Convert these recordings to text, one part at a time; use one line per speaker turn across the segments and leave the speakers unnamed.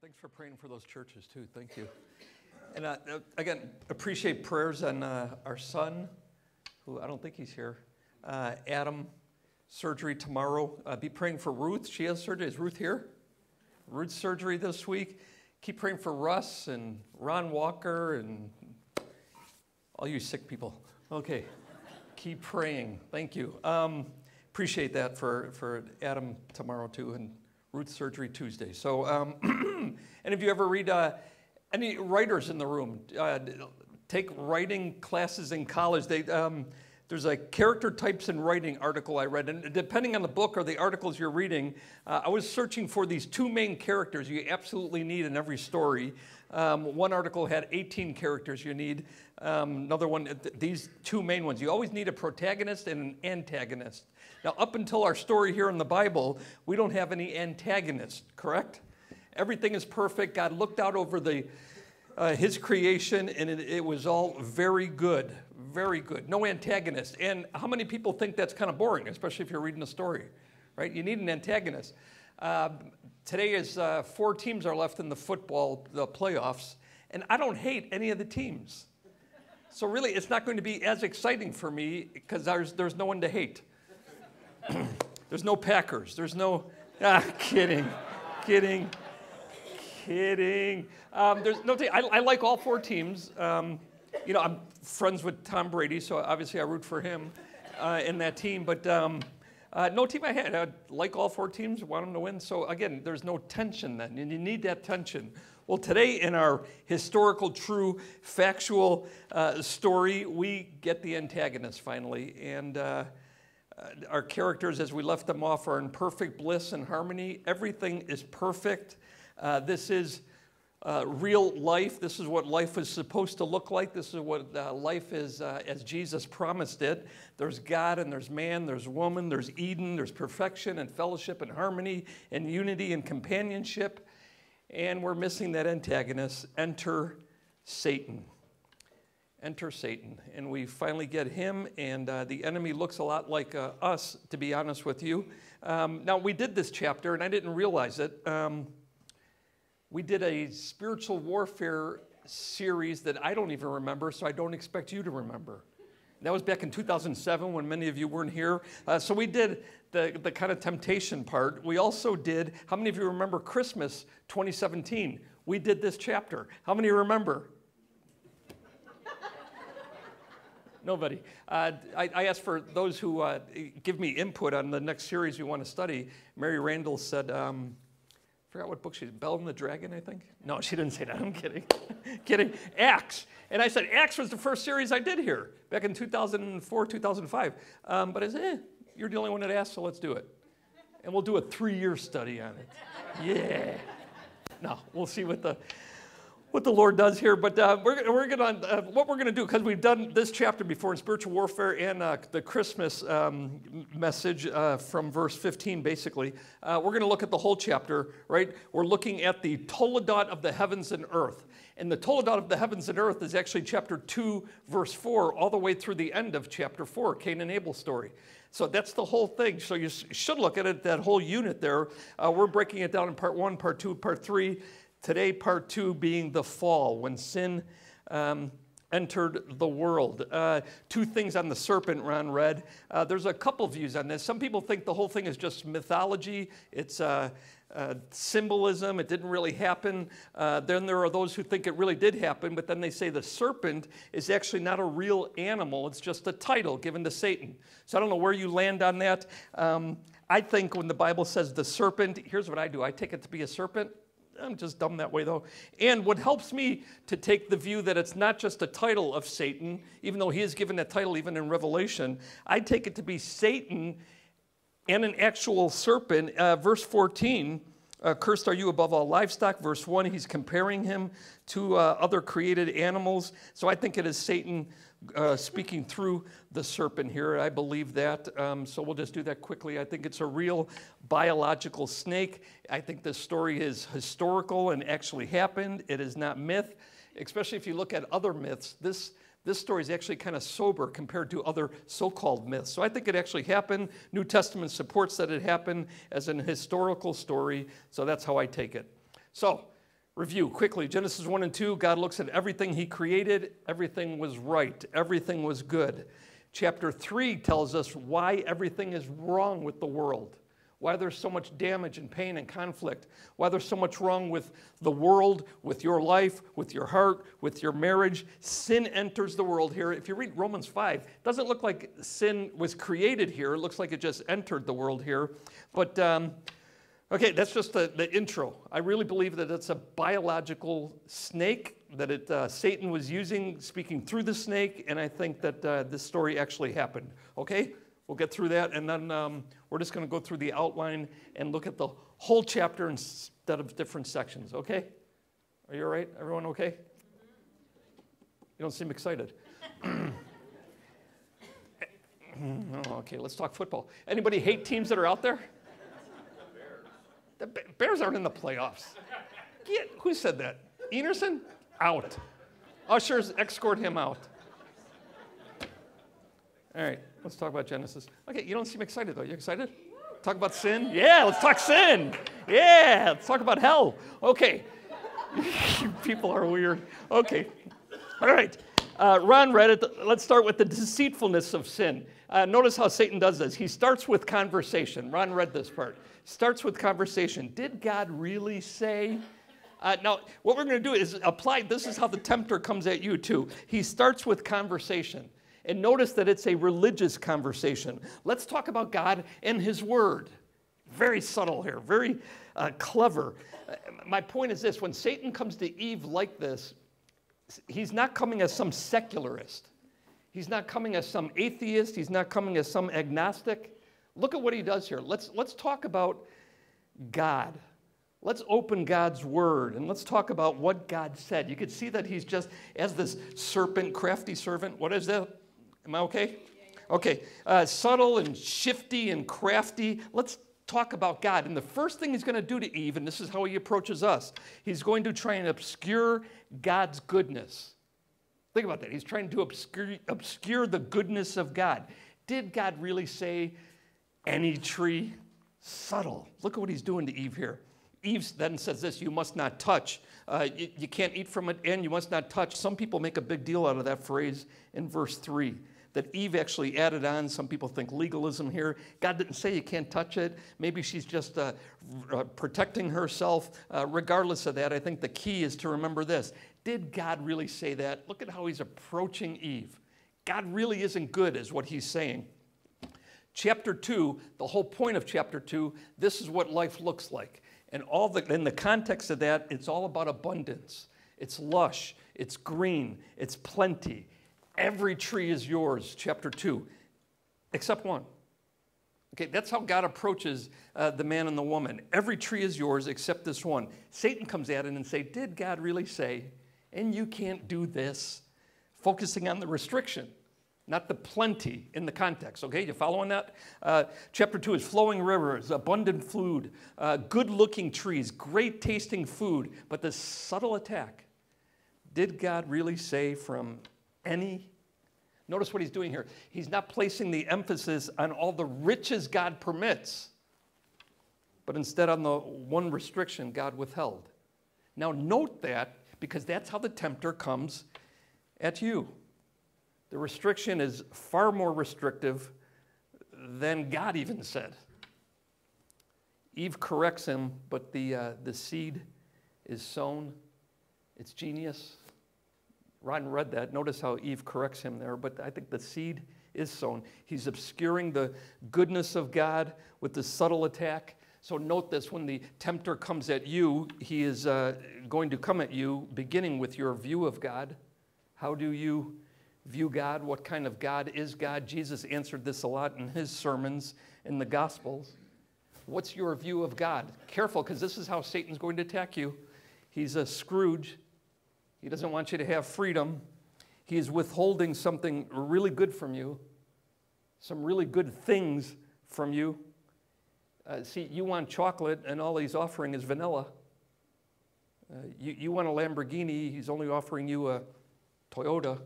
Thanks for praying for those churches too. Thank you. And uh, uh, again, appreciate prayers on uh, our son, who I don't think he's here, uh, Adam, surgery tomorrow. Uh, be praying for Ruth. She has surgery. Is Ruth here? Ruth's surgery this week. Keep praying for Russ and Ron Walker and all you sick people. Okay. Keep praying. Thank you. Um, appreciate that for, for Adam tomorrow too and Ruth's surgery Tuesday. So, um, any of you ever read uh, any writers in the room? Uh, take writing classes in college. They, um, there's a character types in writing article I read, and depending on the book or the articles you're reading, uh, I was searching for these two main characters you absolutely need in every story. Um, one article had 18 characters you need. Um, another one, th- these two main ones. You always need a protagonist and an antagonist. Now, up until our story here in the Bible, we don't have any antagonist, correct? Everything is perfect. God looked out over the, uh, his creation, and it, it was all very good. Very good. No antagonist. And how many people think that's kind of boring, especially if you're reading a story, right? You need an antagonist. Uh, today is uh, four teams are left in the football the playoffs, and I don't hate any of the teams. So really, it's not going to be as exciting for me because there's, there's no one to hate. There's no Packers. There's no, ah, kidding, kidding, kidding. Um, there's no, I, I, like all four teams. Um, you know, I'm friends with Tom Brady, so obviously I root for him uh, in that team. But um, uh, no team I had. I like all four teams, want them to win. So again, there's no tension then, and you need that tension. Well, today in our historical, true, factual uh, story, we get the antagonist finally, and uh, uh, our characters, as we left them off, are in perfect bliss and harmony. Everything is perfect. Uh, this is uh, real life. This is what life is supposed to look like. This is what uh, life is uh, as Jesus promised it. There's God and there's man, there's woman, there's Eden, there's perfection and fellowship and harmony and unity and companionship. And we're missing that antagonist. Enter Satan enter Satan. And we finally get him, and uh, the enemy looks a lot like uh, us, to be honest with you. Um, now, we did this chapter, and I didn't realize it. Um, we did a spiritual warfare series that I don't even remember, so I don't expect you to remember. That was back in 2007 when many of you weren't here. Uh, so we did the, the kind of temptation part. We also did, how many of you remember Christmas 2017? We did this chapter. How many remember? Nobody. Uh, I, I, asked for those who uh, give me input on the next series we want to study. Mary Randall said, um, forgot what book she Bel and the Dragon, I think. No, she didn't say that. I'm kidding. kidding. Acts. And I said, Acts was the first series I did here back in 2004, 2005. Um, but I said, eh, you're the only one that asked, so let's do it. And we'll do a three year study on it. Yeah. No, we'll see what the what the Lord does here, but uh, we're, we're to, uh, what we're going to do, because we've done this chapter before in spiritual warfare and uh, the Christmas um, message uh, from verse 15, basically, uh, we're going to look at the whole chapter, right? We're looking at the Toledot of the heavens and earth. And the Toledot of the heavens and earth is actually chapter 2, verse 4, all the way through the end of chapter 4, Cain and Abel story. So that's the whole thing. So you should look at it, that whole unit there. Uh, we're breaking it down in part one, part two, part three. Today, part two being the fall, when sin um, entered the world. Uh, two things on the serpent Ron read. Uh, there's a couple views on this. Some people think the whole thing is just mythology, it's uh, uh symbolism, it didn't really happen. Uh, then there are those who think it really did happen, but then they say the serpent is actually not a real animal, it's just a title given to Satan. So I don't know where you land on that. Um, I think when the Bible says the serpent, here's what I do I take it to be a serpent. I'm just dumb that way though. And what helps me to take the view that it's not just a title of Satan, even though he is given that title even in Revelation, I take it to be Satan and an actual serpent. Uh, verse 14, uh, cursed are you above all livestock. Verse 1, he's comparing him to uh, other created animals. So I think it is Satan uh, speaking through the serpent here. I believe that. Um, so we'll just do that quickly. I think it's a real biological snake. I think this story is historical and actually happened. It is not myth, especially if you look at other myths. This this story is actually kind of sober compared to other so called myths. So I think it actually happened. New Testament supports that it happened as an historical story. So that's how I take it. So Review quickly Genesis 1 and 2, God looks at everything He created, everything was right, everything was good. Chapter 3 tells us why everything is wrong with the world, why there's so much damage and pain and conflict, why there's so much wrong with the world, with your life, with your heart, with your marriage. Sin enters the world here. If you read Romans 5, it doesn't look like sin was created here, it looks like it just entered the world here. But um, Okay, that's just the, the intro. I really believe that it's a biological snake that it, uh, Satan was using, speaking through the snake, and I think that uh, this story actually happened. Okay, we'll get through that, and then um, we're just going to go through the outline and look at the whole chapter instead of different sections. Okay? Are you all right? Everyone okay? You don't seem excited. oh, okay, let's talk football. Anybody hate teams that are out there? The Bears aren't in the playoffs. Get, who said that? Enerson? Out. Ushers escort him out. All right, let's talk about Genesis. Okay, you don't seem excited though. You excited? Talk about sin? Yeah, let's talk sin. Yeah, let's talk about hell. Okay. People are weird. Okay. All right. Uh, Ron read it. Let's start with the deceitfulness of sin. Uh, notice how Satan does this. He starts with conversation. Ron read this part starts with conversation. Did God really say? Uh, now, what we're going to do is apply, this is how the tempter comes at you too. He starts with conversation. And notice that it's a religious conversation. Let's talk about God and His Word. Very subtle here, very uh, clever. Uh, my point is this when Satan comes to Eve like this, he's not coming as some secularist. He's not coming as some atheist. He's not coming as some agnostic. Look at what he does here. Let's, let's talk about God. Let's open God's word and let's talk about what God said. You could see that he's just, as this serpent, crafty servant. What is that? Am I okay? Okay. Uh, subtle and shifty and crafty. Let's talk about God. And the first thing he's going to do to Eve, and this is how he approaches us, he's going to try and obscure God's goodness. Think about that. He's trying to obscure, obscure the goodness of God. Did God really say any tree. Subtle. Look at what he's doing to Eve here. Eve then says this you must not touch. Uh, you, you, can't eat from it, and you must not touch. Some people make a big deal out of that phrase in verse 3 that Eve actually added on. Some people think legalism here. God didn't say you can't touch it. Maybe she's just uh, uh, protecting herself. Uh, regardless of that, I think the key is to remember this Did God really say that? Look at how he's approaching Eve. God really isn't good, is what he's saying. Chapter 2, the whole point of chapter 2, this is what life looks like. And all the, in the context of that, it's all about abundance. It's lush, it's green, it's plenty. Every tree is yours, chapter 2, except one. Okay, that's how God approaches uh, the man and the woman. Every tree is yours except this one. Satan comes at it and say, "Did God really say? And you can't do this." Focusing on the restriction not the plenty in the context. Okay, you following that? Uh, chapter 2 is flowing rivers, abundant food, uh, good looking trees, great tasting food, but the subtle attack. Did God really say from any? Notice what he's doing here. He's not placing the emphasis on all the riches God permits, but instead on the one restriction God withheld. Now, note that because that's how the tempter comes at you. The restriction is far more restrictive than God even said. Eve corrects him, but the, uh, the seed is sown. It's genius. Ron read that. Notice how Eve corrects him there, but I think the seed is sown. He's obscuring the goodness of God with the subtle attack. So note this when the tempter comes at you, he is uh, going to come at you beginning with your view of God. How do you view God, what kind of God is God. Jesus answered this a lot in his sermons in the Gospels. What's your view of God? Careful, because this is how Satan's going to attack you. He's a Scrooge. He doesn't want you to have freedom. He is withholding something really good from you, some really good things from you. Uh, see, you want chocolate, and all he's offering is vanilla. Uh, you, you want a Lamborghini, he's only offering you a Toyota.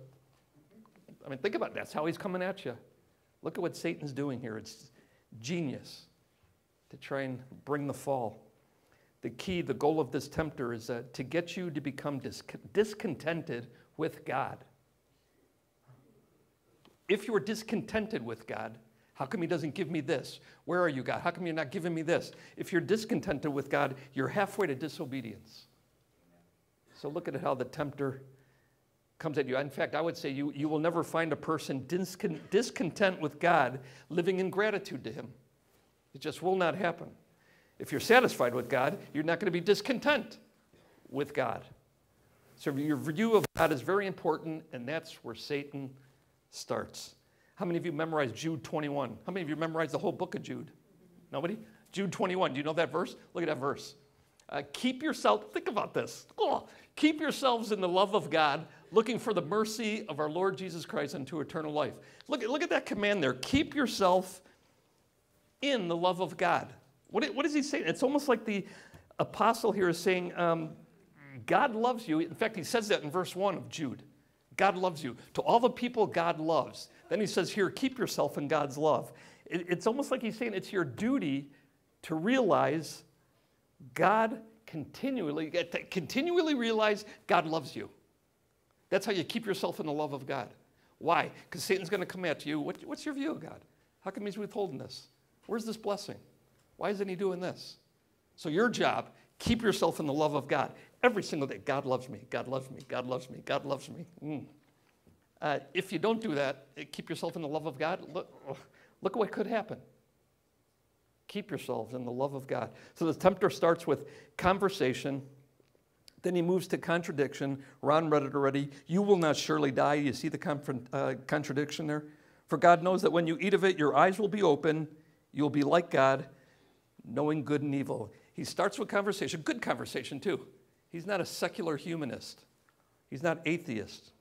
I mean, think about it. That's how he's coming at you. Look at what Satan's doing here. It's genius to try and bring the fall. the key, the goal of this tempter is uh, to get you to become dis- discontented with God. If you are discontented with God, how come He doesn't give me this? Where are you, God? How come you're not giving me this? If you're discontented with God, you're halfway to disobedience. So look at how the tempter comes at you. In fact, I would say you, you will never find a person discontent with God living in gratitude to Him. It just will not happen. If you're satisfied with God, you're not going to be discontent with God. So your view of God is very important, and that's where Satan starts. How many of you memorized Jude 21? How many of you memorized the whole book of Jude? Nobody? Jude 21. Do you know that verse? Look at that verse. Uh, keep yourself, think about this. Oh, keep yourselves in the love of God, looking for the mercy of our Lord Jesus Christ unto eternal life. Look, look at that command there. Keep yourself in the love of God. What, what is he saying? It's almost like the apostle here is saying, um, God loves you. In fact, he says that in verse 1 of Jude. God loves you. To all the people God loves. Then he says here, keep yourself in God's love. It, it's almost like he's saying it's your duty to realize God continually, continually realize God loves you. That's how you keep yourself in the love of God. Why? Because Satan's going to come at you. What, what's your view of God? How come he's withholding this? Where's this blessing? Why isn't he doing this? So, your job, keep yourself in the love of God every single day. God loves me. God loves me. God loves me. God loves me. Mm. Uh, if you don't do that, eh, keep yourself in the love of God, look, look what could happen. Keep yourselves in the love of God. So the tempter starts with conversation. Then he moves to contradiction. Ron read it already. You will not surely die. You see the uh, contradiction there? For God knows that when you eat of it, your eyes will be open. You'll be like God, knowing good and evil. He starts with conversation, good conversation too. He's not a secular humanist, he's not atheist.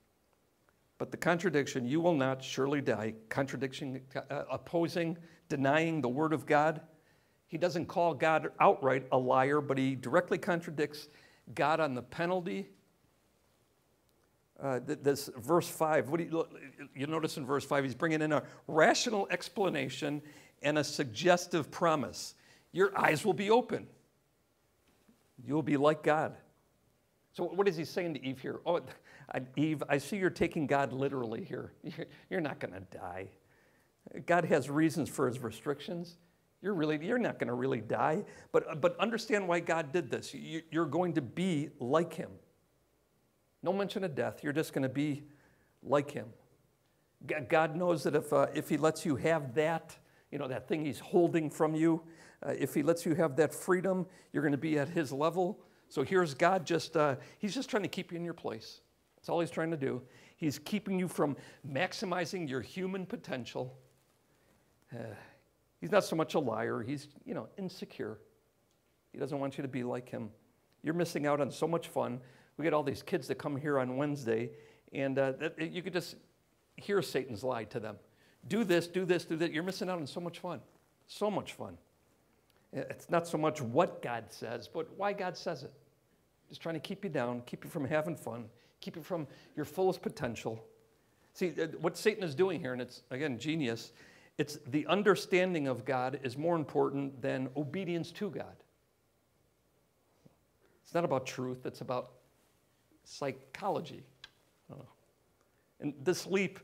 But the contradiction, you will not surely die, contradiction, uh, opposing, denying the word of God. He doesn't call God outright a liar, but he directly contradicts God on the penalty. Uh, this verse 5, what do you, you notice in verse 5, he's bringing in a rational explanation and a suggestive promise. Your eyes will be open. You'll be like God. So, what is he saying to Eve here? Oh, Eve, I see you're taking God literally here. You're not going to die. God has reasons for his restrictions. You're really, you're not going to really die. But, but understand why God did this. You're going to be like him. No mention of death. You're just going to be like him. God knows that if, uh, if he lets you have that, you know, that thing he's holding from you, uh, if he lets you have that freedom, you're going to be at his level. So here's God just, uh, he's just trying to keep you in your place. That's all he's trying to do. He's keeping you from maximizing your human potential. He's not so much a liar, he's, you know, insecure. He doesn't want you to be like him. You're missing out on so much fun. We get all these kids that come here on Wednesday, and uh, you could just hear Satan's lie to them. Do this, do this, do that. You're missing out on so much fun. So much fun. It's not so much what God says, but why God says it. Just trying to keep you down, keep you from having fun, keep you from your fullest potential. See, uh, what Satan is doing here, and it's, again, genius, it's the understanding of God is more important than obedience to God. It's not about truth, it's about psychology. And this leap,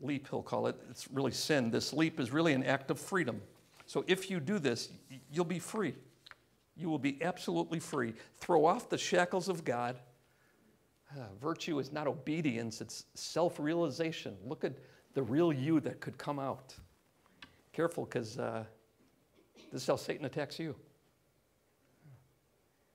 leap he'll call it, it's really sin. This leap is really an act of freedom. So if you do this, you'll be free. You will be absolutely free. Throw off the shackles of God. Uh, virtue is not obedience, it's self realization. Look at the real you that could come out. Careful, because uh, this is how Satan attacks you.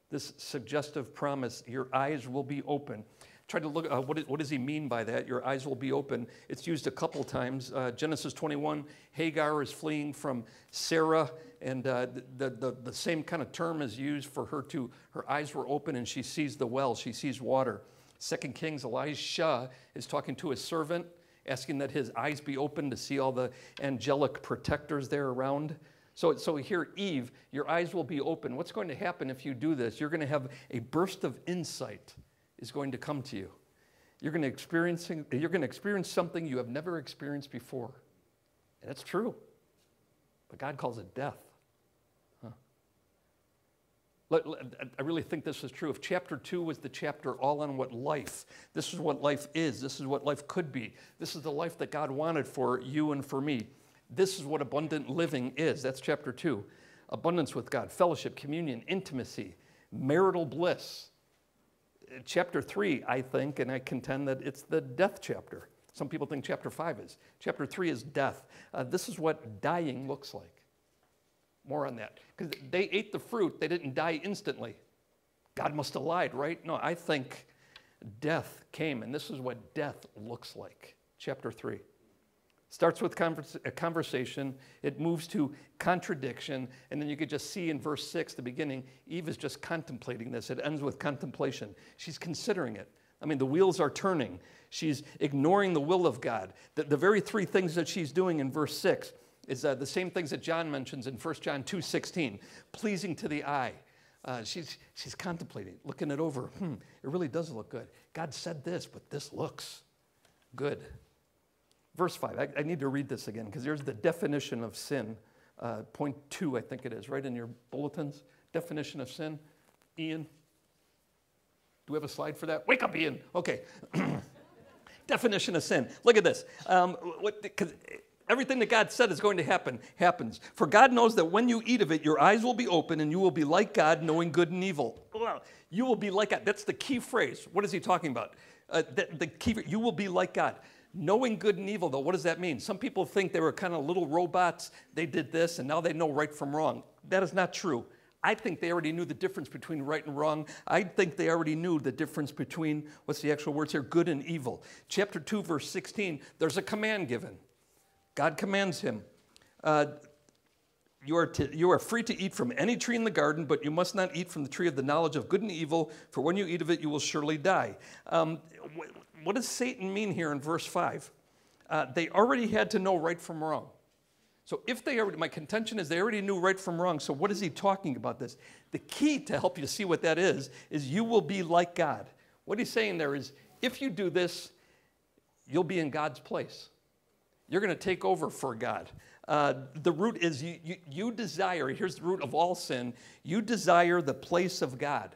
This suggestive promise your eyes will be open. Try to look, uh, what, what, does he mean by that? Your eyes will be open. It's used a couple times. Uh, Genesis 21, Hagar is fleeing from Sarah, and uh, the, the, the same kind of term is used for her to, her eyes were open and she sees the well, she sees water. Second Kings, Elisha is talking to his servant, asking that his eyes be open to see all the angelic protectors there around. So, so here, Eve, your eyes will be open. What's going to happen if you do this? You're going to have a burst of insight is going to come to you. You're going to, experience, you're going to experience something you have never experienced before. And it's true. But God calls it death. I really think this is true. If chapter two was the chapter all on what life, this is what life is, this is what life could be, this is the life that God wanted for you and for me. This is what abundant living is. That's chapter two. Abundance with God, fellowship, communion, intimacy, marital bliss. Chapter three, I think, and I contend that it's the death chapter. Some people think chapter five is. Chapter three is death. Uh, this is what dying looks like. More on that. Because they ate the fruit, they didn't die instantly. God must have lied, right? No, I think death came, and this is what death looks like. Chapter 3. Starts with a conversation, it moves to contradiction, and then you could just see in verse 6, the beginning, Eve is just contemplating this. It ends with contemplation. She's considering it. I mean, the wheels are turning. She's ignoring the will of God. The, the very three things that she's doing in verse 6 is uh, the same things that John mentions in 1 John 2.16, pleasing to the eye. Uh, she's, she's contemplating, looking it over. Hmm, it really does look good. God said this, but this looks good. Verse 5, I, I need to read this again because there's the definition of sin. Uh, point two, I think it is, right in your bulletins. Definition of sin. Ian, do we have a slide for that? Wake up, Ian. Okay. definition of sin. Look at this. Um, what, Everything that God said is going to happen happens. For God knows that when you eat of it, your eyes will be open and you will be like God, knowing good and evil. You will be like God. That's the key phrase. What is he talking about? Uh, the, the key, you will be like God. Knowing good and evil, though, what does that mean? Some people think they were kind of little robots. They did this and now they know right from wrong. That is not true. I think they already knew the difference between right and wrong. I think they already knew the difference between, what's the actual words here, good and evil. Chapter 2, verse 16, there's a command given. God commands him. Uh, you are, to, you are free to eat from any tree in the garden, but you must not eat from the tree of the knowledge of good and evil, for when you eat of it, you will surely die. Um, what does Satan mean here in verse 5? Uh, they already had to know right from wrong. So if they already, my contention is they already knew right from wrong. So what is he talking about this? The key to help you see what that is, is you will be like God. What he's saying there is, if you do this, you'll be in God's place. You're going to take over for God. Uh, the root is you, you, you desire, here's the root of all sin, you desire the place of God.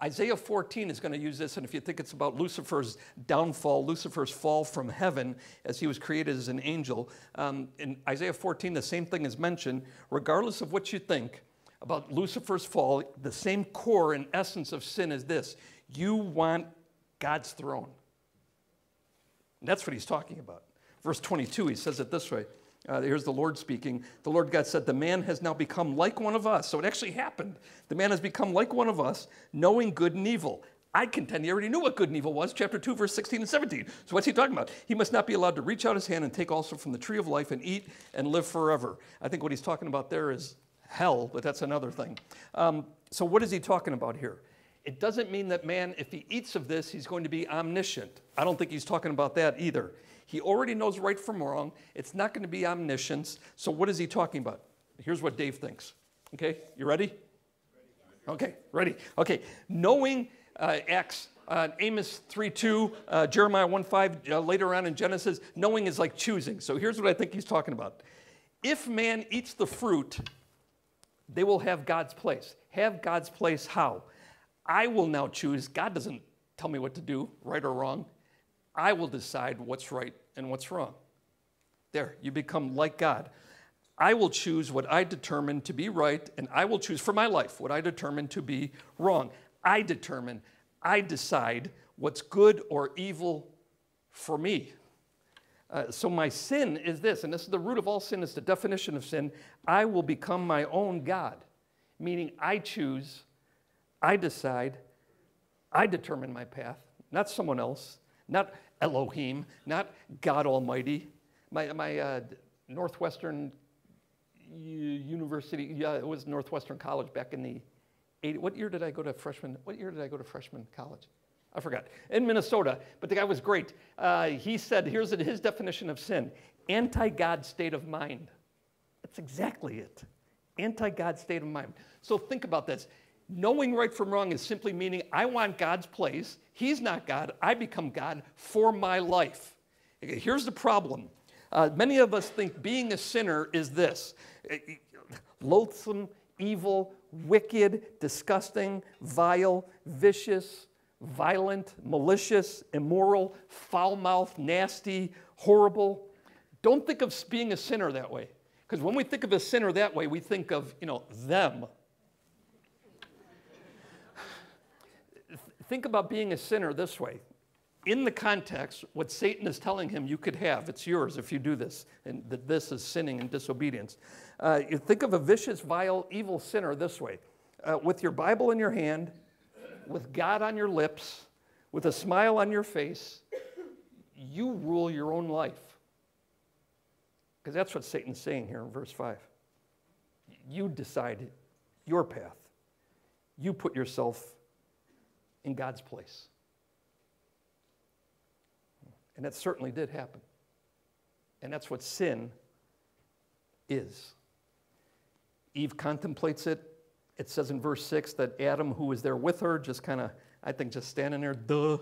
Isaiah 14 is going to use this, and if you think it's about Lucifer's downfall, Lucifer's fall from heaven as he was created as an angel, um, in Isaiah 14, the same thing is mentioned. Regardless of what you think about Lucifer's fall, the same core and essence of sin is this you want God's throne. And that's what he's talking about. Verse 22, he says it this way. Uh, here's the Lord speaking. The Lord God said, The man has now become like one of us. So it actually happened. The man has become like one of us, knowing good and evil. I contend he already knew what good and evil was, chapter 2, verse 16 and 17. So what's he talking about? He must not be allowed to reach out his hand and take also from the tree of life and eat and live forever. I think what he's talking about there is hell, but that's another thing. Um, so what is he talking about here? It doesn't mean that man, if he eats of this, he's going to be omniscient. I don't think he's talking about that either. He already knows right from wrong. It's not going to be omniscience. So, what is he talking about? Here's what Dave thinks. Okay, you ready? Okay, ready. Okay, knowing uh, X, uh, Amos 3 2, uh, Jeremiah 1 5, uh, later on in Genesis, knowing is like choosing. So, here's what I think he's talking about. If man eats the fruit, they will have God's place. Have God's place how? I will now choose. God doesn't tell me what to do, right or wrong. I will decide what's right and what's wrong. There, you become like God. I will choose what I determine to be right, and I will choose for my life what I determine to be wrong. I determine, I decide what's good or evil for me. Uh, so my sin is this, and this is the root of all sin, is the definition of sin. I will become my own God, meaning I choose, I decide, I determine my path, not someone else, not Elohim, not God Almighty. My, my uh, Northwestern University, yeah, it was Northwestern College back in the 80, what year did I go to freshman, what year did I go to freshman college? I forgot, in Minnesota, but the guy was great. Uh, he said, here's his definition of sin, anti-God state of mind. That's exactly it, anti-God state of mind. So think about this. Knowing right from wrong is simply meaning I want God's place. He's not God. I become God for my life. Here's the problem. Uh, many of us think being a sinner is this loathsome, evil, wicked, disgusting, vile, vicious, violent, malicious, immoral, foul mouthed, nasty, horrible. Don't think of being a sinner that way. Because when we think of a sinner that way, we think of, you know, them. Think about being a sinner this way. In the context, what Satan is telling him you could have, it's yours if you do this, and that this is sinning and disobedience. Uh, you think of a vicious, vile, evil sinner this way uh, with your Bible in your hand, with God on your lips, with a smile on your face, you rule your own life. Because that's what Satan's saying here in verse 5. You decide your path, you put yourself in God's place. And that certainly did happen. And that's what sin is. Eve contemplates it. It says in verse 6 that Adam, who was there with her, just kind of, I think, just standing there, duh.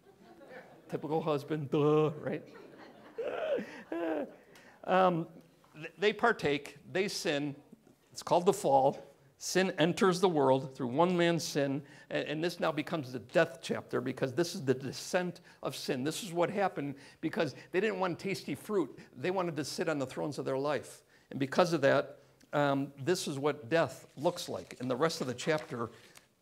Typical husband, duh, right? um, they partake, they sin. It's called the fall. Sin enters the world through one man's sin, and this now becomes the death chapter because this is the descent of sin. This is what happened because they didn't want tasty fruit, they wanted to sit on the thrones of their life. And because of that, um, this is what death looks like. And the rest of the chapter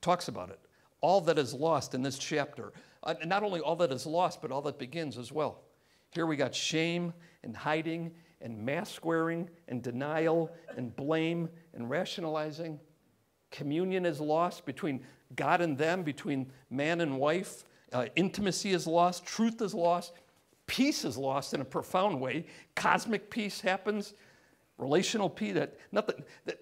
talks about it. All that is lost in this chapter. Uh, not only all that is lost, but all that begins as well. Here we got shame and hiding and mask wearing and denial and blame and rationalizing. Communion is lost between God and them, between man and wife. Uh, intimacy is lost. Truth is lost. Peace is lost in a profound way. Cosmic peace happens. Relational peace. That, nothing, that,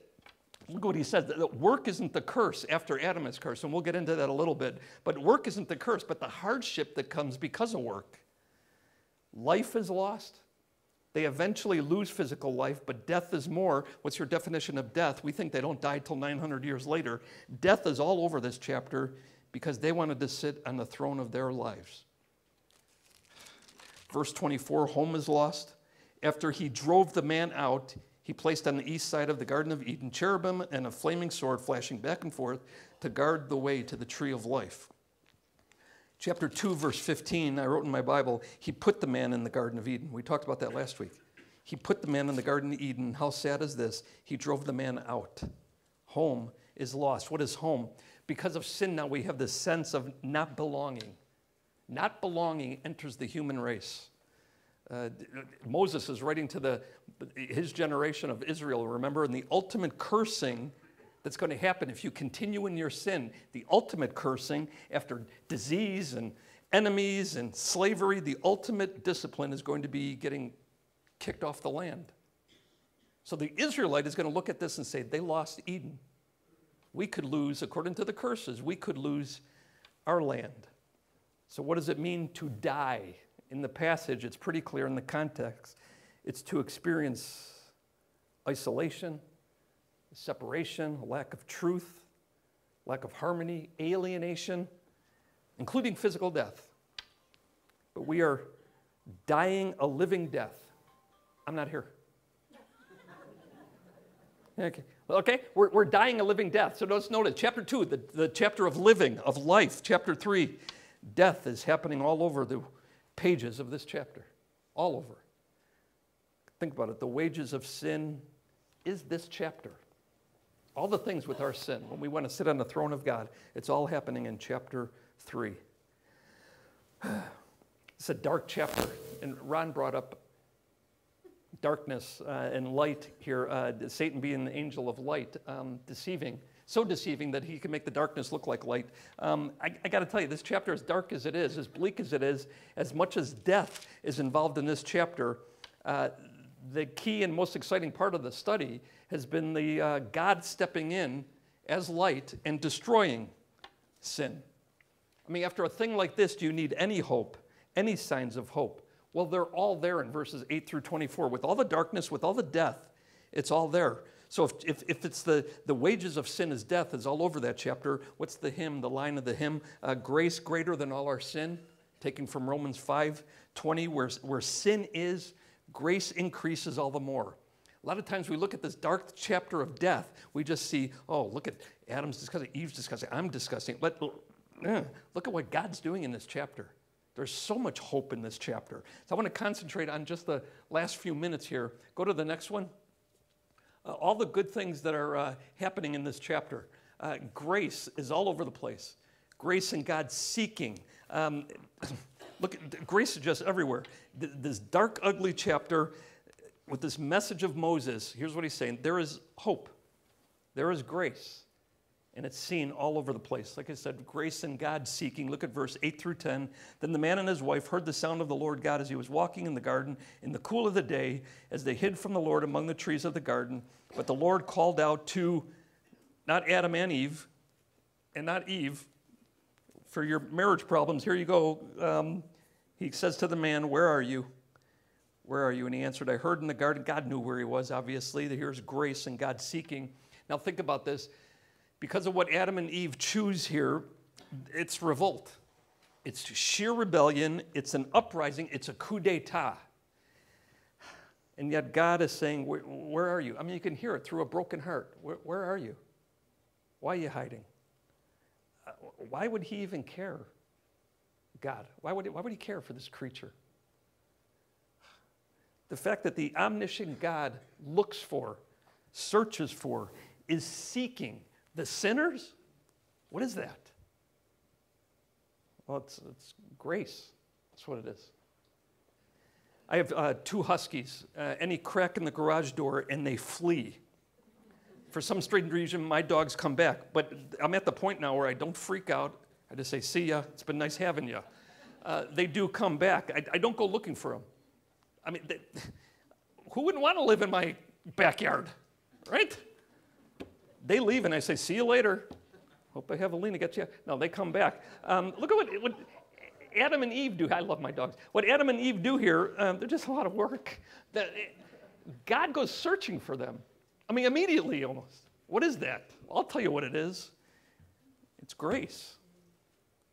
look what he says that work isn't the curse after Adam is cursed, and we'll get into that a little bit. But work isn't the curse, but the hardship that comes because of work. Life is lost. They eventually lose physical life, but death is more. What's your definition of death? We think they don't die till 900 years later. Death is all over this chapter because they wanted to sit on the throne of their lives. Verse 24 home is lost. After he drove the man out, he placed on the east side of the Garden of Eden cherubim and a flaming sword flashing back and forth to guard the way to the tree of life. Chapter 2, verse 15, I wrote in my Bible, he put the man in the Garden of Eden. We talked about that last week. He put the man in the Garden of Eden. How sad is this? He drove the man out. Home is lost. What is home? Because of sin, now we have this sense of not belonging. Not belonging enters the human race. Uh, Moses is writing to the, his generation of Israel, remember, and the ultimate cursing that's going to happen if you continue in your sin. The ultimate cursing after disease and enemies and slavery, the ultimate discipline is going to be getting kicked off the land. So the Israelite is going to look at this and say, they lost Eden. We could lose, according to the curses, we could lose our land. So, what does it mean to die? In the passage, it's pretty clear in the context. It's to experience isolation, separation, lack of truth, lack of harmony, alienation, including physical death. But we are dying a living death. I'm not here. Okay, okay, we're, we're dying a living death. So let's notice chapter two, the, the chapter of living, of life. Chapter three, death is happening all over the pages of this chapter, all over. Think about it. The wages of sin is this chapter. All the things with our sin, when we want to sit on the throne of God, it's all happening in chapter 3. It's a dark chapter, and Ron brought up darkness uh, and light here, uh, Satan being the angel of light, um, deceiving, so deceiving that he can make the darkness look like light. Um, I, I got to tell you, this chapter, as dark as it is, as bleak as it is, as much as death is involved in this chapter, uh, the key and most exciting part of the study has been the uh, God stepping in as light and destroying sin. I mean, after a thing like this, do you need any hope, any signs of hope? Well, they're all there in verses 8 through 24. With all the darkness, with all the death, it's all there. So if, if, if it's the, the wages of sin is death, is all over that chapter. What's the hymn, the line of the hymn? Uh, Grace greater than all our sin, taken from Romans 5 20, where, where sin is, grace increases all the more. A lot of times we look at this dark chapter of death, we just see, oh, look at Adam's discussing, Eve's discussing, I'm discussing. But uh, look at what God's doing in this chapter. There's so much hope in this chapter. So I want to concentrate on just the last few minutes here. Go to the next one. Uh, all the good things that are uh, happening in this chapter. Uh, grace is all over the place. Grace and God seeking. Um, look, grace is just everywhere. This dark, ugly chapter with this message of Moses, here's what he's saying there is hope, there is grace. And it's seen all over the place. Like I said, grace and God seeking. Look at verse 8 through 10. Then the man and his wife heard the sound of the Lord God as he was walking in the garden in the cool of the day, as they hid from the Lord among the trees of the garden. But the Lord called out to not Adam and Eve, and not Eve, for your marriage problems. Here you go. Um, he says to the man, Where are you? Where are you? And he answered, I heard in the garden. God knew where he was, obviously. Here's grace and God seeking. Now think about this. Because of what Adam and Eve choose here, it's revolt. It's sheer rebellion. It's an uprising. It's a coup d'etat. And yet God is saying, Where, where are you? I mean, you can hear it through a broken heart. Where, where are you? Why are you hiding? Uh, why would he even care? God, why would, he, why would he care for this creature? the fact that the omniscient God looks for, searches for, is seeking the sinners? What is that? Well, it's, it's grace. That's what it is. I have uh, two huskies. Uh, any crack in the garage door, and they flee. For some strange reason, my dogs come back. But I'm at the point now where I don't freak out. I just say, see ya. It's been nice having you. Uh, they do come back. I, I don't go looking for them. I mean, they, who wouldn't want to live in my backyard, right? They leave and I say, see you later. Hope I javelina get you. No, they come back. Um, look at what, what, Adam and Eve do. I love my dogs. What Adam and Eve do here, um, they're just a lot of work. God goes searching for them. I mean, immediately almost. What is that? I'll tell you what it is. It's grace.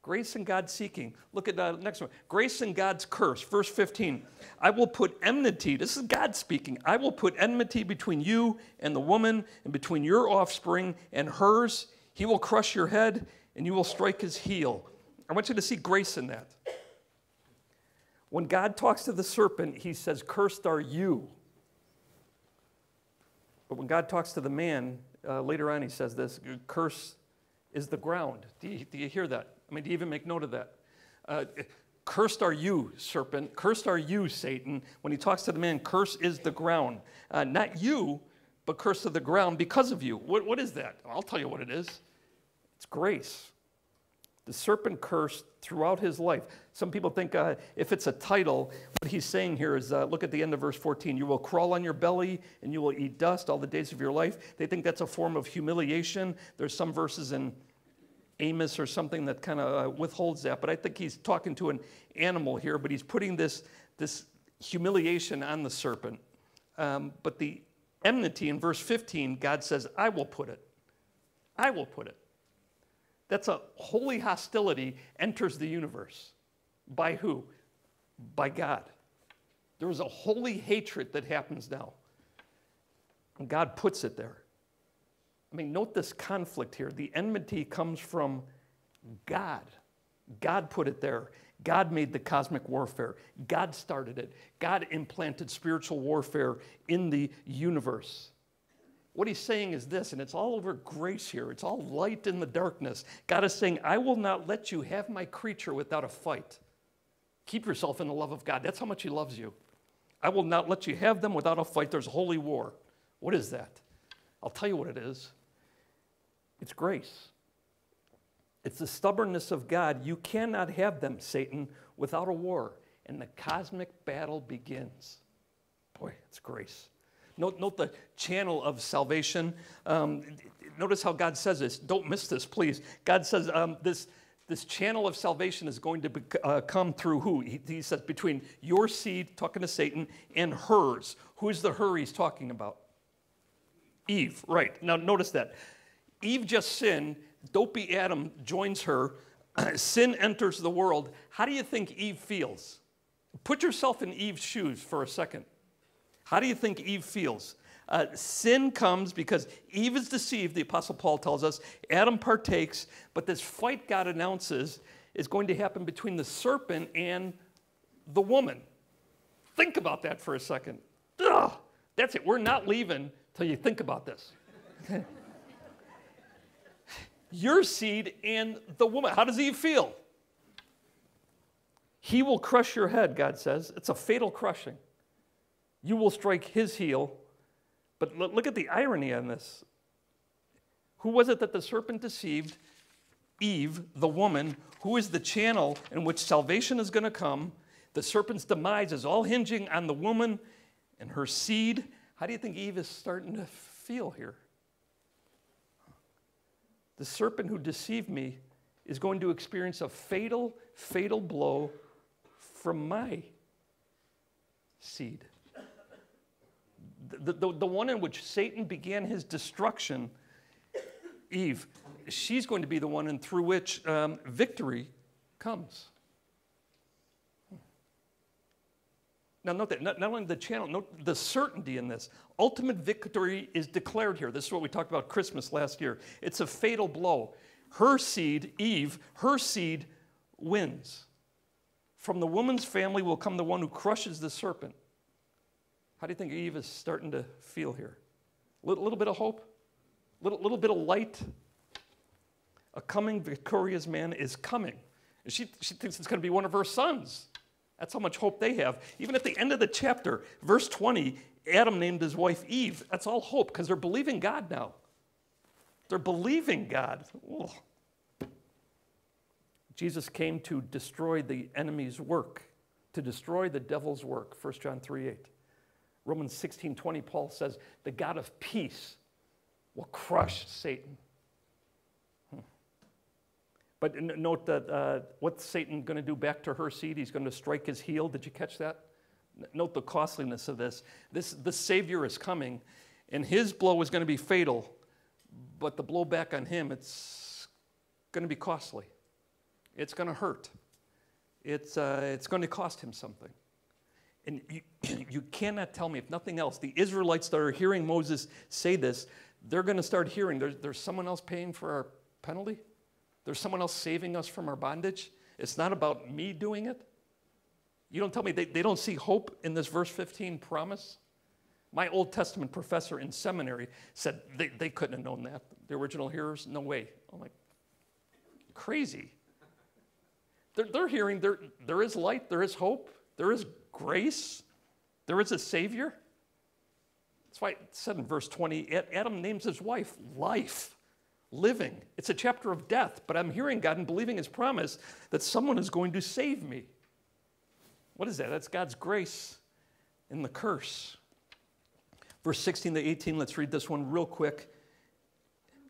Grace and God seeking. Look at the next one. Grace and God's curse. Verse 15. I will put enmity. This is God speaking. I will put enmity between you and the woman, and between your offspring and hers. He will crush your head, and you will strike his heel. I want you to see grace in that. When God talks to the serpent, he says, Cursed are you. But when God talks to the man, uh, later on he says this, Curse is the ground. Do you, do you hear that? I mean, do you even make note of that? Uh, cursed are you, serpent. Cursed are you, Satan. When he talks to the man, curse is the ground. Uh, not you, but curse of the ground because of you. What, what is that? I'll tell you what it is it's grace. The serpent cursed throughout his life. Some people think uh, if it's a title, what he's saying here is uh, look at the end of verse 14. You will crawl on your belly and you will eat dust all the days of your life. They think that's a form of humiliation. There's some verses in Amos or something that kind of uh, withholds that. But I think he's talking to an animal here, but he's putting this, this humiliation on the serpent. Um, but the enmity in verse 15, God says, I will put it. I will put it. That's a holy hostility enters the universe. By who? By God. There is a holy hatred that happens now. And God puts it there. I mean, note this conflict here. The enmity comes from God. God put it there. God made the cosmic warfare. God started it. God implanted spiritual warfare in the universe. What he's saying is this, and it's all over grace here. It's all light in the darkness. God is saying, I will not let you have my creature without a fight. Keep yourself in the love of God. That's how much he loves you. I will not let you have them without a fight. There's holy war. What is that? I'll tell you what it is it's grace. It's the stubbornness of God. You cannot have them, Satan, without a war. And the cosmic battle begins. Boy, it's grace. Note, note the channel of salvation. Um, notice how God says this. Don't miss this, please. God says um, this, this channel of salvation is going to be, uh, come through who? He, he says between your seed, talking to Satan, and hers. Who's the her he's talking about? Eve, right. Now, notice that. Eve just sinned. Dopey Adam joins her. Sin enters the world. How do you think Eve feels? Put yourself in Eve's shoes for a second. How do you think Eve feels? Uh, sin comes because Eve is deceived, the Apostle Paul tells us. Adam partakes, but this fight God announces is going to happen between the serpent and the woman. Think about that for a second. Ugh, that's it. We're not leaving till you think about this. Your seed and the woman. How does Eve feel? He will crush your head, God says. It's a fatal crushing. You will strike his heel. But look at the irony on this. Who was it that the serpent deceived? Eve, the woman, who is the channel in which salvation is going to come. The serpent's demise is all hinging on the woman and her seed. How do you think Eve is starting to feel here? The serpent who deceived me is going to experience a fatal, fatal blow from my seed. The, the, the one in which Satan began his destruction, Eve, she's going to be the one and through which um, victory comes. Now, note that not, not, only the channel, note the certainty in this. Ultimate victory is declared here. This is what we talked about Christmas last year. It's a fatal blow. Her seed, Eve, her seed wins. From the woman's family will come the one who crushes the serpent. How do you think Eve is starting to feel here? A little, little bit of hope? A little, little bit of light? A coming victorious man is coming. And she, she thinks it's going to be one of her sons. That's how much hope they have. Even at the end of the chapter, verse 20, Adam named his wife Eve. That's all hope because they're believing God now. They're believing God. Ugh. Jesus came to destroy the enemy's work, to destroy the devil's work, 1 John 3 8. Romans 16 20, Paul says, the God of peace will crush Satan. But note that uh, what's Satan going to do back to her seed? He's going to strike his heel. Did you catch that? Note the costliness of this. This the Savior is coming, and his blow is going to be fatal, but the blow back on him, it's going to be costly. It's going to hurt. It's, uh, it's going to cost him something. And you, you cannot tell me, if nothing else, the Israelites that are hearing Moses say this, they're going to start hearing there's, there's someone else paying for our penalty. There's someone else saving us from our bondage. It's not about me doing it. You don't tell me they, they don't see hope in this verse 15 promise? My Old Testament professor in seminary said they, they couldn't have known that. The original hearers, no way. I'm like, crazy. They're, they're hearing there, there is light, there is hope, there is grace, there is a Savior. That's why it said in verse 20 Adam names his wife life living. It's a chapter of death, but I'm hearing God and believing His promise that someone is going to save me. What is that? That's God's grace in the curse. Verse 16 to 18, let's read this one real quick.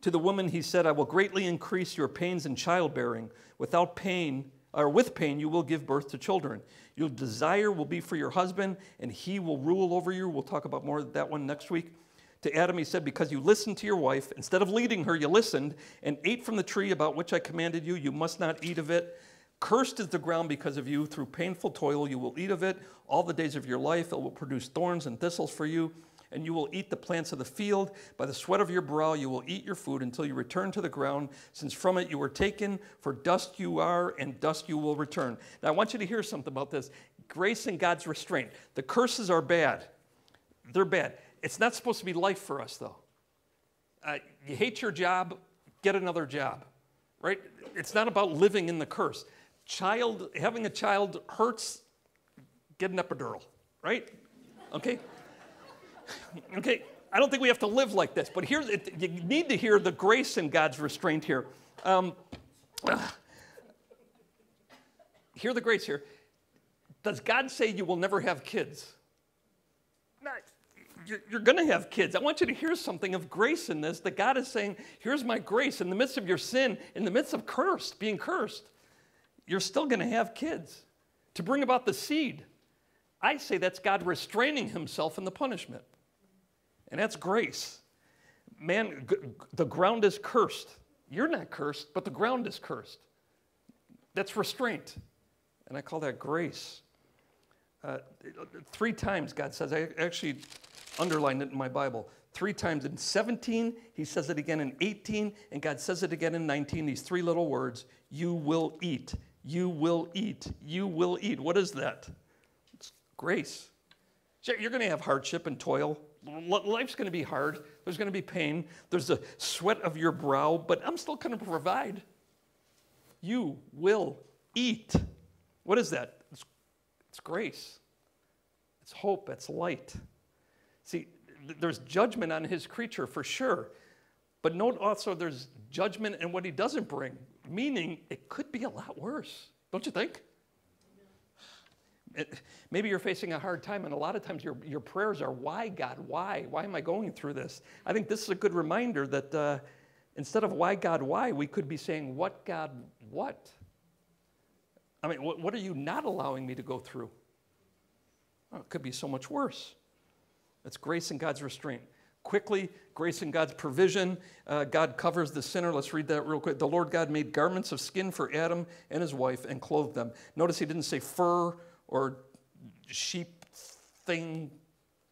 To the woman, he said, I will greatly increase your pains in childbearing. Without pain, or with pain, you will give birth to children. Your desire will be for your husband, and he will rule over you. We'll talk about more of that one next week. To Adam, he said, Because you listened to your wife, instead of leading her, you listened and ate from the tree about which I commanded you. You must not eat of it. Cursed is the ground because of you. Through painful toil, you will eat of it all the days of your life. It will produce thorns and thistles for you, and you will eat the plants of the field. By the sweat of your brow, you will eat your food until you return to the ground, since from it you were taken. For dust you are, and dust you will return. Now, I want you to hear something about this grace and God's restraint. The curses are bad, they're bad. It's not supposed to be life for us, though. Uh, you hate your job, get another job, right? It's not about living in the curse. Child, having a child hurts, get an epidural, right? Okay? okay, I don't think we have to live like this, but here, you need to hear the grace in God's restraint here. Um, hear the grace here. Does God say you will never have kids? You're, you're going to have kids. I want you to hear something of grace in this that God is saying, here's my grace. In the midst of your sin, in the midst of cursed, being cursed, you're still going to have kids to bring about the seed. I say that's God restraining himself in the punishment. And that's grace. Man, g- the ground is cursed. You're not cursed, but the ground is cursed. That's restraint. And I call that grace. Uh, three times God says, I actually underlined it in my Bible. Three times in 17, he says it again in 18, and God says it again in 19. These three little words you will eat, you will eat, you will eat. What is that? It's grace. You're going to have hardship and toil. Life's going to be hard. There's going to be pain. There's the sweat of your brow, but I'm still going to provide. You will eat. What is that? It's, it's grace, it's hope, it's light. See, there's judgment on his creature for sure, but note also there's judgment in what he doesn't bring, meaning it could be a lot worse, don't you think? Maybe you're facing a hard time, and a lot of times your, your prayers are, Why, God? Why? Why am I going through this? I think this is a good reminder that uh, instead of why, God, why, we could be saying, What, God, what? I mean, what, what are you not allowing me to go through? It could be so much worse. It's grace and God's restraint. Quickly, grace and God's provision. Uh, God covers the sinner. Let's read that real quick. The Lord God made garments of skin for Adam and his wife and clothed them. Notice he didn't say fur or sheep thing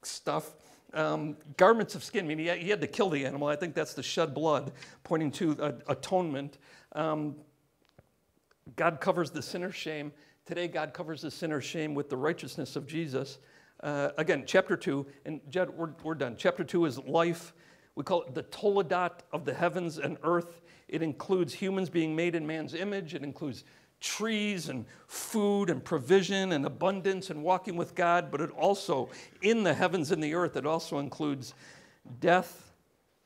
stuff. Um, garments of skin, I mean, he had to kill the animal. I think that's the shed blood, pointing to uh, atonement. Um, God covers the sinner's shame. Today, God covers the sinner's shame with the righteousness of Jesus. Uh, again, chapter 2, and Jed, we're, we're done. Chapter 2 is life. We call it the Toledot of the heavens and earth. It includes humans being made in man's image, it includes trees and food and provision and abundance and walking with God, but it also, in the heavens and the earth, it also includes death,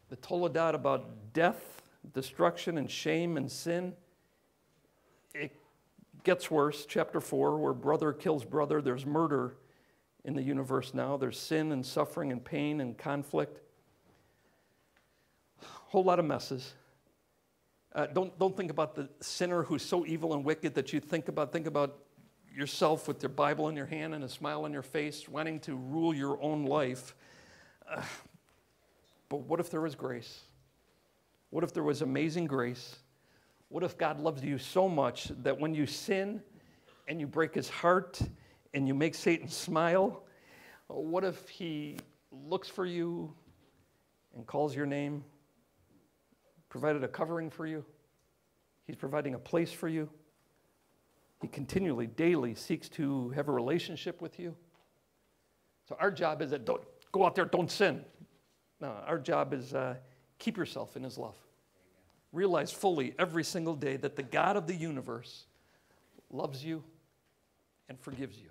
the Toledot about death, destruction, and shame and sin. It gets worse, chapter 4, where brother kills brother, there's murder in the universe now. There's sin and suffering and pain and conflict. Whole lot of messes. Uh, don't, don't think about the sinner who's so evil and wicked that you think about, think about yourself with your Bible in your hand and a smile on your face, wanting to rule your own life. Uh, but what if there was grace? What if there was amazing grace? What if God loves you so much that when you sin and you break his heart and you make Satan smile? What if he looks for you and calls your name? Provided a covering for you? He's providing a place for you. He continually, daily seeks to have a relationship with you. So our job is that don't go out there, don't sin. No, our job is uh, keep yourself in His love. Realize fully every single day that the God of the universe loves you and forgives you.